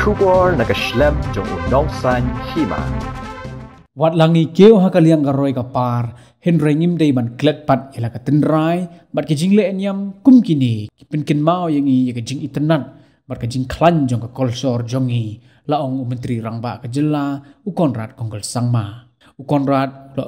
Kubor nakaslem jong unongsan hima. Wat langi keu ha kaliang garoi ka par hen rengim dei ban klet pat ila ka tenrai bat ke jingle enyam kum kini. Ki pen ken mau yang i ka jing itenan bat ka jing klan jong ka kolsor jongi. La ong menteri rangba ka jela u konrad konggal sangma. U konrad la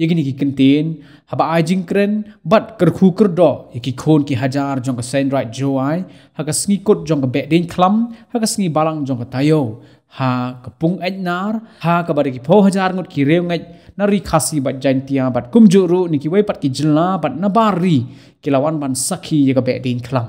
ong yagini ki kentin haba ai jing kren bat kerku kerdo yaki khon ki hajar jong ka sen right joai ha ka sngi kot jong ka be den klam ha ka sngi balang jong ka tayo. Ha kepung nar ha ka bari ki pho hajar ngot ki rew ngai nari khasi bat jantia bat kum juru ni ki pat ki jilna bat nabari kilawan ban sakhi ya ka be din klam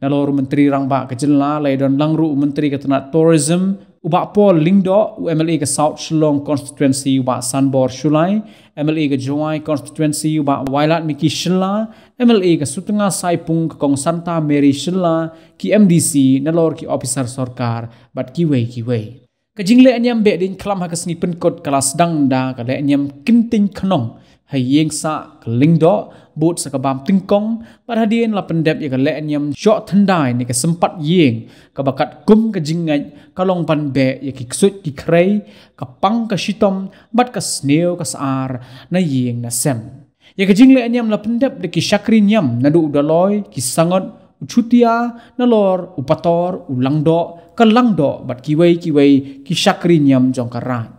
nalor menteri rangba ka jilna lai don langru menteri ka tanat tourism uba pol lingdo MLA ka South Shillong constituency uba Sanbor Shulai MLA ka Jowai constituency uba Wailat Miki Shilla MLA ka Sutunga Saipung ka Kong Santa Mary Shilla ki MDC nalor ki officer sarkar bat ki wei ki wei. Ka jingle anyam be din klam ha ka sni pen kot kelas dang da ka le anyam kinting khnong hay yeng sa ka lingdo bot sa kabam tingkong. Par hadien la pendep ya ka le anyam shot thandai ni ka sempat yeng ka bakat kum ka jingai ka long pan be ya ki ksut ki krei ka pang ka shitom bat ka sneo ka saar na yeng na sem. Ya ka jingle anyam la pendep de ki shakri nyam na du daloi ki sangot uchutia na lor upator ulangdo ka langdo bat ki wei ki shakri nyam jong ka ran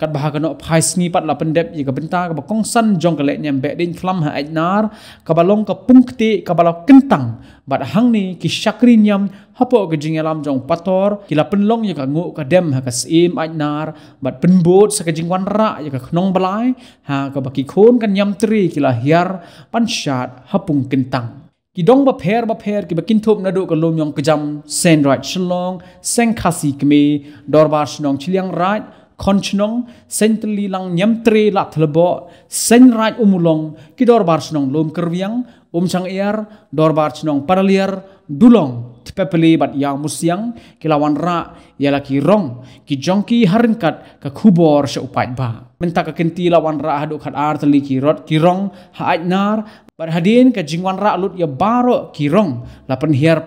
kat bahaga no phai sni pat la pendep ye ka benta ka bakong san jong ka le nyam be din khlam ha ainar ka balong ka pungkti ka balok kentang. Bat hang ni ki shakri nyam hapo ka jingalam jong pator ki la penlong ye ka ngu ka dem ha ka sim ainar bat penbot sa ka jingwan ra ye ka knong balai ha ka baki khon kan nyam tri ki la hiar pan shat hapung kentang. Ki dong ba pher ba pher ki bakin thop na do ka lom yong kajam sen right shlong seng khasi kme dorbar shnong chiliang right konchnong sentli lang nyam tre la thlebo sen raj umulong ki dor bar snong lom kerwiang um chang iar dor snong paraliar dulong tpepeli bat yang musyang ki lawan ra yala ki rong ki jongki harinkat ka khubor se upat ba. Menta ka kenti lawan ra hadu khat ar tli ki rot ki rong ha ajnar bar hadin ka jingwan ra lut ya baro ki rong la pen hiar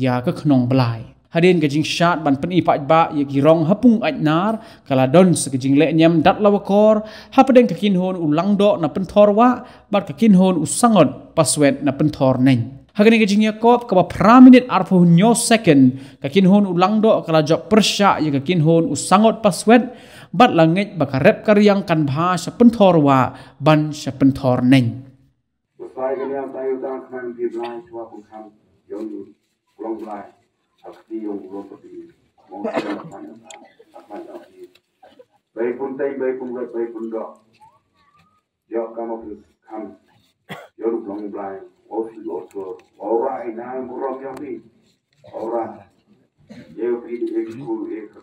ya ka knong blai hadin ke jing shat ban pani pa ba ye ki rong hapung ajnar nar. Kala don se jing le nyam dat lawakor ha kin hon ulang do na pen thor wa bat ke kin hon usangot paswet na pen thor neng. Ha ke jing ye kop ka ba praminit ar nyo second ke kin hon ulang do kala jok persya ye ke kin hon usangot paswet. Bat langet ba ka rep kar yang kan bha sa pen thor wa ban sa pen thor nen pun tay gat bay pun do yo kam of kam yo lu long blai o si lo so ora ina mo rom yo mi ora yo pi di ek ku ek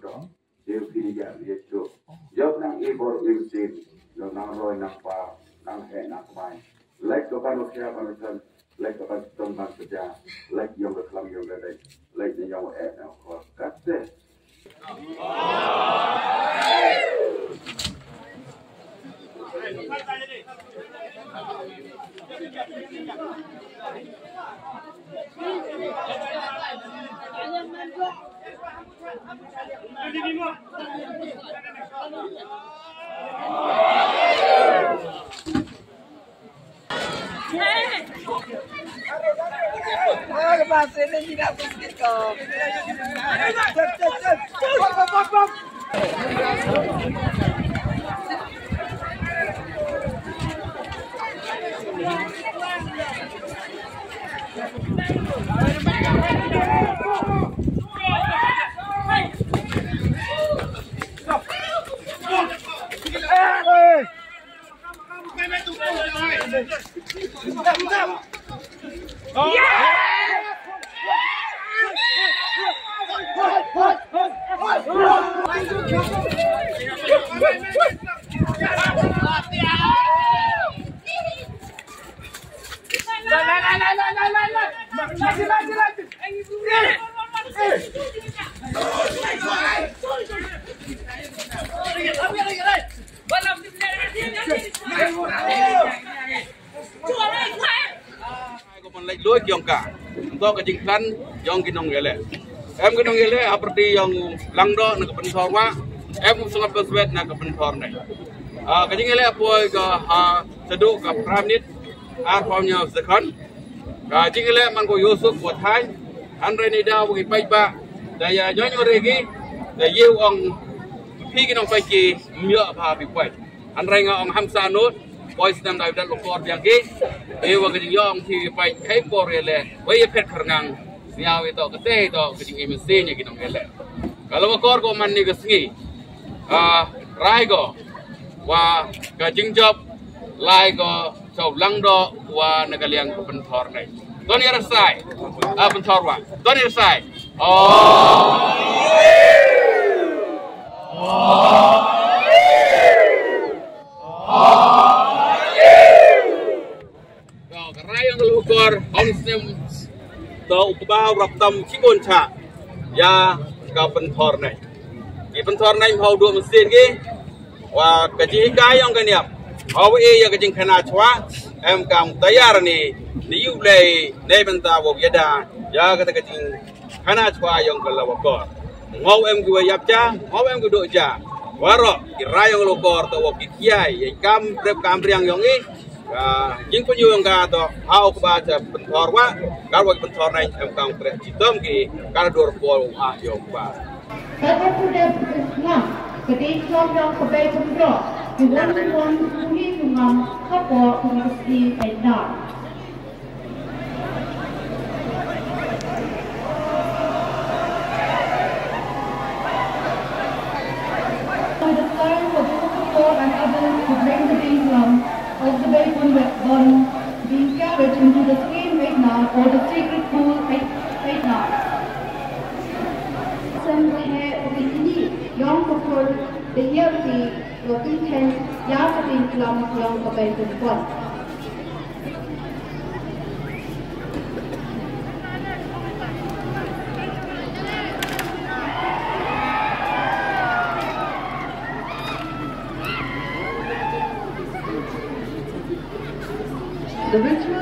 yo pi di ya ye cho yo nang e bor e sin yo nang roi nang pa nang he nang mai like the kind of care on let us come back to die. Let younger come younger day. Let the young act now. Cause that's it. Hey! Olha, parceiro, ele dá para o escritório. Lai loi kiong ka, to ka jing kan yong kinong yele. Em kinong yele aperti yong langdo na kapan thor wa, em kum sungat peswet na kapan thor nai. Ka jing yele apoi ka ha sedu ka pramnit ar pomnya sekon. Ka jing yele man ko yosuk ko thai, an re ni da wi pai ba, da ya nyonyo regi, da yeu ong phi kinong pai ki myo pa bi kwai. An re nga ong hamsa nut, บอยส์นั่นได้ดัลลูกอร์เบีงกี้เอวกันยองที่ไปให้บอร์เรลเลยไว้เพชรขรังเนี่ยเอาไปต่อกันเตะต่อกันยังเอ็มเซียนยังกินตรงี้เลยก็แล้าคอร์ก็มันนี่ก็สิ่งอ่ารายก็ว่าก็จิงจบลายก็ชอบลังดอว่านักเลี้ยงเป็นทอร์ไงตอนนี้รักไาอ่าเป็นทอร์ว่าตอนนี้รักษาอ๋อ to upba rap tam chibon cha. Ya ka pen thor nai. Ki pen thor nai hau do mesin ki wa ka ji ka yang ka niap hau e ya ka jing khana chwa em kam tayar ni. Ni yu le ne ben ta wo yada ya ka ta ka jing khana chwa yang ka la wa kor. Ngau em ki yap cha ngau em ki do cha. Waro ki rayang lukor to wo ki kiai. Kam prep kam riang yang ni những cái dương ga to ao ko ba ta pentor wa ga wa pentor nai em kang pre chitom ki ka dor pol a yo ba Kata sudah Islam, ketika Islam yang kebaikan bro, juga tuan kuni dengan apa mesti enak. By kwam. De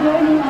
Learning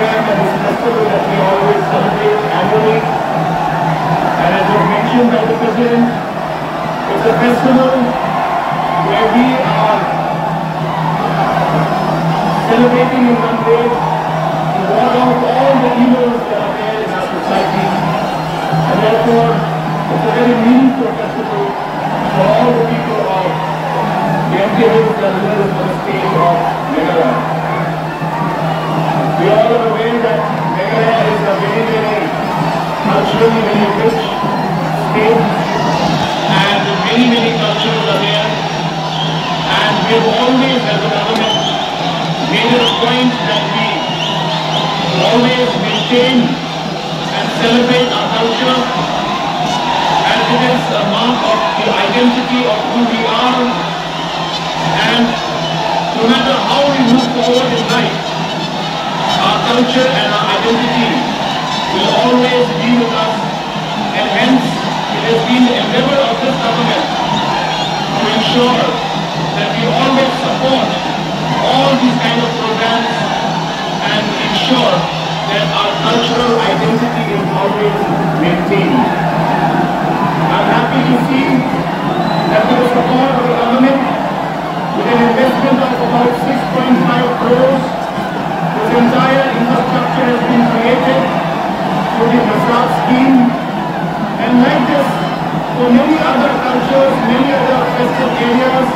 this festival that we always celebrate annually. And as mentioned by the President, it's a festival where we are celebrating to all the evils that are there in our society. And therefore, it's a very meaningful festival for all the people of the state of. We all are aware that Meghalaya is a very, very culturally very rich state and many, many cultures are there. And we have always, as a government, made it a point that we always maintain and celebrate our culture as it is a mark of the identity of who we are and no matter how we move forward in life, culture and our identity will always be with us and hence it has been the endeavor of this government to ensure that we always support all these kind of programs and ensure that our cultural identity is always maintained. I'm happy to see that with the support of the government, with an investment of about 6.0 for related to the Prasad scheme. And like this, for many other cultures, many other festive areas,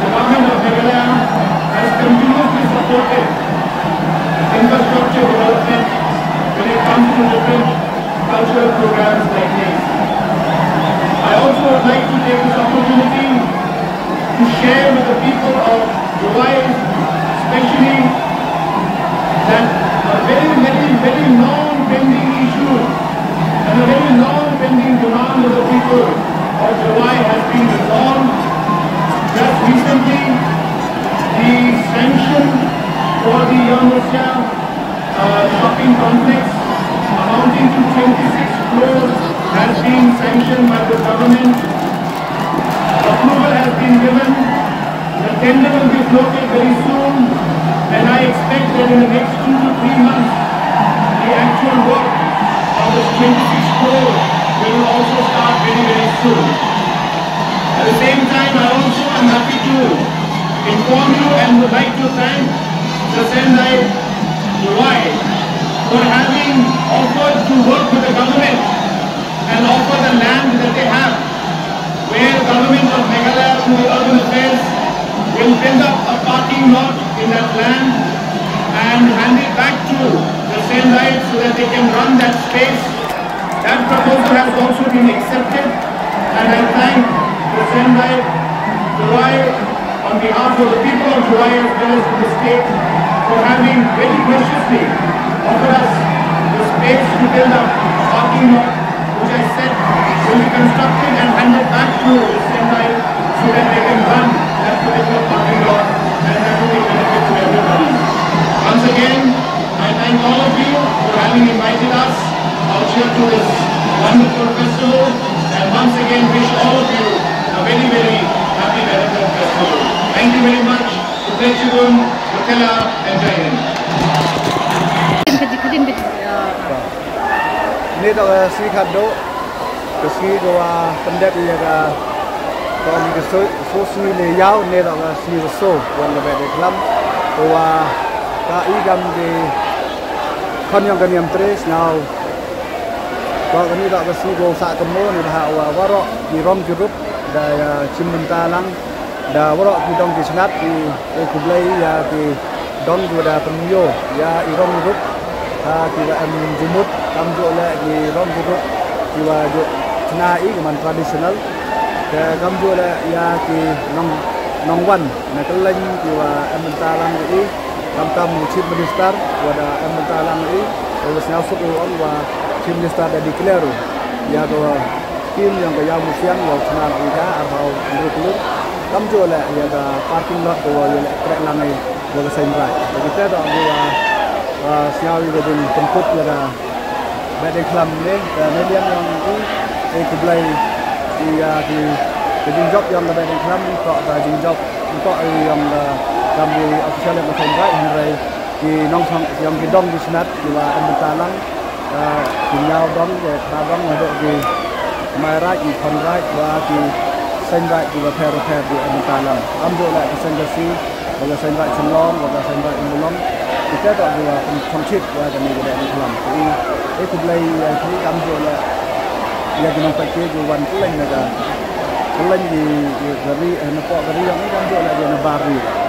the government of Meghalaya has continuously supported infrastructure development when it comes to different cultural programs like this. Tender will be floated very soon and I expect that in the next two to three months the actual work of this 26 crore will also start very very soon. At the same time, I also am happy to inform you and would like to thank the Sendai Dubai for having offered to work with the government and offer the land that they have, where the government of Meghalaya through the urban affairs will build up a parking lot in that land and hand it back to the Sendai so that they can run that space. That proposal has also been accepted and I thank the Sendai Dubai on behalf of the people of Dubai as well as the state for having very graciously offered us the space to build up a parking lot which I said will be constructed and handed back to the Sendai so that they can run Once again, I thank all of you for having invited us out here to this wonderful festival and once again wish all of you a very, very happy Festival. Thank you very much. Ini tak si kado, kesi gua pendek dia ka kau ni kesu so si le yau ni tak si so yang lebih de kelam gua ka igam di kon yang kan yang tres now kau ni tak kesi gua sa temu ni dah wa warok di rom jurup da chim mentalang da warok di dong di senat di kublai ya di don gua da penyo ya i rom ha kita am jumut kam jo le di rom jurup jiwa jo nai man tradisional ke kam jo le ya ki nong nong wan na keleng jiwa am mentalang i kam kam chief minister wada am mentalang i Terus nyau suku on wa chief minister da declare ya ko tim yang ke yang musiang wa chana ida atau menurut lu kam jo le ya da parking lot ko ya le trek langai wa ka sain rai jadi kita da wa siawi ga din temput ya da badai klam ne da ne yang yang itu À, thì cái dinh dọc yam là bên thành năm cọ tại dinh dọc cọ yam là làm đi official là một thành vậy hôm này thì nông sản yam cái đông thì snap thì là anh ta lắng thì nhau đông để ta đông ngoài đội thì mai ra thì phần ra và thì xanh vậy thì là theo theo thì em ta lắng âm độ lại cái xanh cái gì và là xanh vậy xanh long, và là xanh vậy em long, thì cái đó là không không và cái này là đại mình làm thì cái cũng lấy à, thì cảm rồi là ya di nong pakai di wan keleng na da keleng di dari na po dari yang ni amdo la di na bari